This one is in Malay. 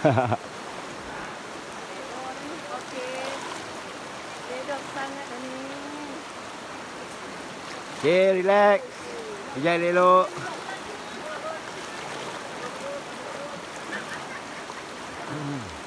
Okay, relax. Hujan elok. Hmm.